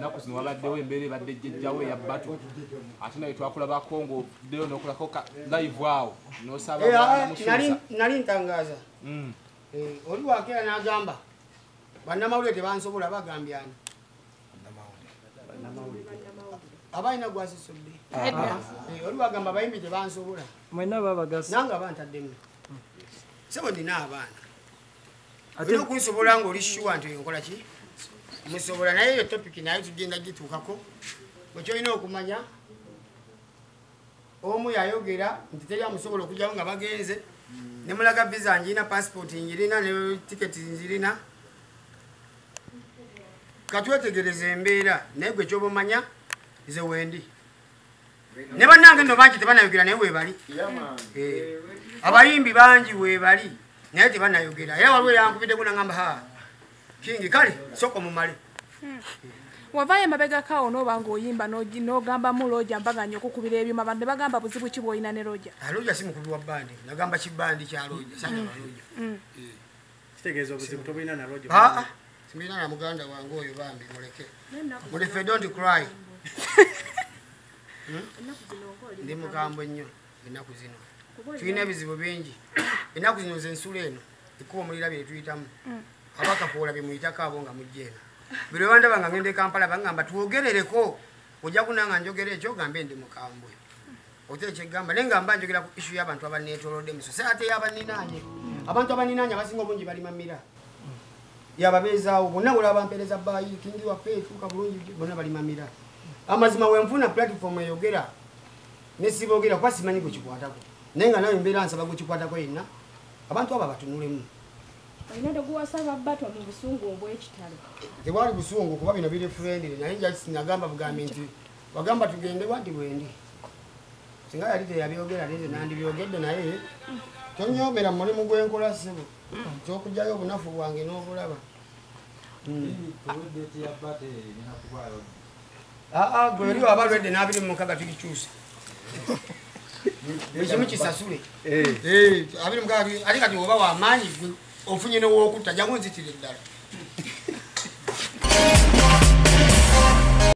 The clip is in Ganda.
ennaku zino wabaddewo embeera ebadde jjejjawo eya batu. Ate naye twakulabako ngaoddeyo nokulako live awo nosaba Eh, ah, namusuusa nali- nali ntangaza Mm. Eh, oli wakera n'agamba bannamawulire tebansobola bagambyani abalina gwasisudde. Eh, oli wagamba abayimbi tebansobola. Mwena babagasa nange abantaddemu sebo ndina abaana olina okunsobola ngaoli shuwa nti nkola ki musobola naye eyo topiki naye tugenda gituukako. Wekyolina okumanya omu yayogera nti teri amusobola okujjawo nga bagenze nemulaga visa njirina passport njirina ne tiketi njirina katwetegereza embeera naye gwe kyoba omanya ze wendi ne bannange nno bangi tebanayogera naye webali Eh, abayimbi bangi webali naye tebanayogera. Era waliwo yankubiddeku nagamba ha kingi kale soko mumale wavayo emabegakawo noba ngaoyimba n'ogi- n'ogambamu loja mbaganya okukubira ebyuma. Bantu ne bagamba buzibu ki bwolina ne loja aloja si mukubi wa bandi nagamba kibandi kyaloja sanyaba loja kitegeeza obuzibu tobulina nalwojo aa simina na muganda wange oyo bambi muleke. Mulife don't cry. Hmm? ndi mukambwe nnyo ennaku zino. Tulina ebizibu bingi. Ennaku zino ze ensula eno ekuba omulira bye tuyitamu abakapoola bye muyitako abo nga mujja eno. Buli lwandaba nga ngende kampala bagamba twogerereko ojja kunanga njogera ekyo gambe ndi mukambwe. Ote ekyegamba naye ngamba njogera ku issu y'abantu abaneetolodde miso se ate yabaninaanye abantu abaninaanye abasinga obungi bali mamira. Yababeezaawo bonna bwe bampereza baayi kingi waffe etuuka bulungi bonna bali mamira. Amazima wenfuna platform eyogera nesiboogera kuba simanyi gwekikwatako naye nga nawe mbeera nsaba gwekikwatako yenna abantu abo batunulemu olina teguwasaba bato mu busungu obw'ekitalo tewali busungu kuba bino biri friendly naye nagamba bugambi nti wagamba tugende wandi bwendi? Singa yali teyabyogera neze nandibyogedde naye tonyomera mu mulimu gwenkola sebo kyokugjayo obunafu bwange n'obulaba. Aa gwe oli waba lwedde n'abiri mukaga tukikyusa ekimu kisasule. Abiri mukaga ate kati oba wamaanyi gwe ofunye newokutta jangu nzitire ddala